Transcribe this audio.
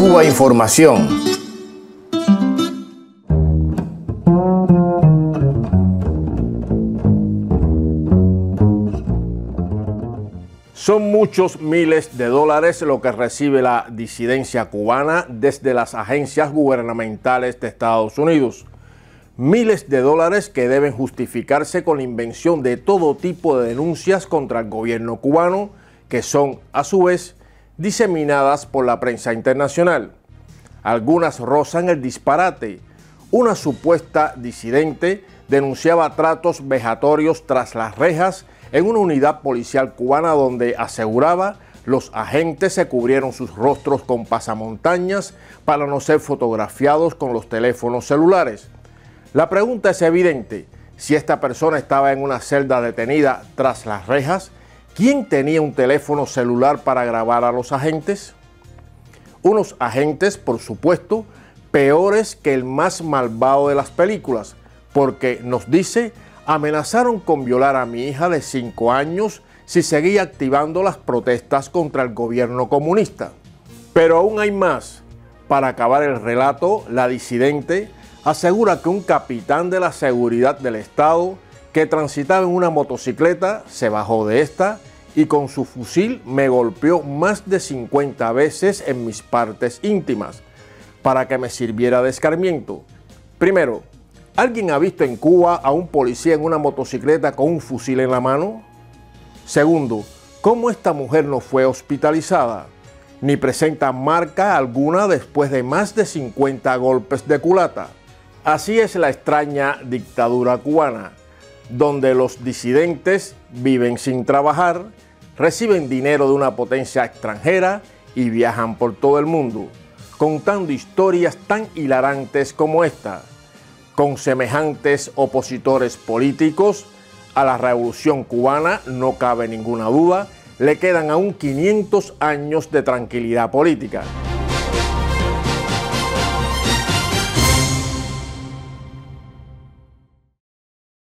Cuba Información. Son muchos miles de dólares lo que recibe la disidencia cubana desde las agencias gubernamentales de Estados Unidos. Miles de dólares que deben justificarse con la invención de todo tipo de denuncias contra el gobierno cubano, que son, a su vez, diseminadas por la prensa internacional. Algunas rozan el disparate. Una supuesta disidente denunciaba tratos vejatorios tras las rejas en una unidad policial cubana donde aseguraba los agentes se cubrieron sus rostros con pasamontañas para no ser fotografiados con los teléfonos celulares. La pregunta es evidente, si esta persona estaba en una celda detenida tras las rejas, ¿quién tenía un teléfono celular para grabar a los agentes? Unos agentes, por supuesto, peores que el más malvado de las películas, porque nos dice amenazaron con violar a mi hija de 5 años si seguía activando las protestas contra el gobierno comunista. Pero aún hay más. Para acabar el relato, la disidente asegura que un capitán de la seguridad del Estado que transitaba en una motocicleta se bajó de esta y con su fusil me golpeó más de 50 veces en mis partes íntimas para que me sirviera de escarmiento. Primero, ¿Alguien ha visto en Cuba a un policía en una motocicleta con un fusil en la mano? Segundo, ¿cómo esta mujer no fue hospitalizada? Ni presenta marca alguna después de más de 50 golpes de culata. Así es la extraña dictadura cubana, donde los disidentes viven sin trabajar, reciben dinero de una potencia extranjera y viajan por todo el mundo, contando historias tan hilarantes como esta con semejantes opositores políticos a la revolución cubana, no cabe ninguna duda, le quedan aún 500 años de tranquilidad política.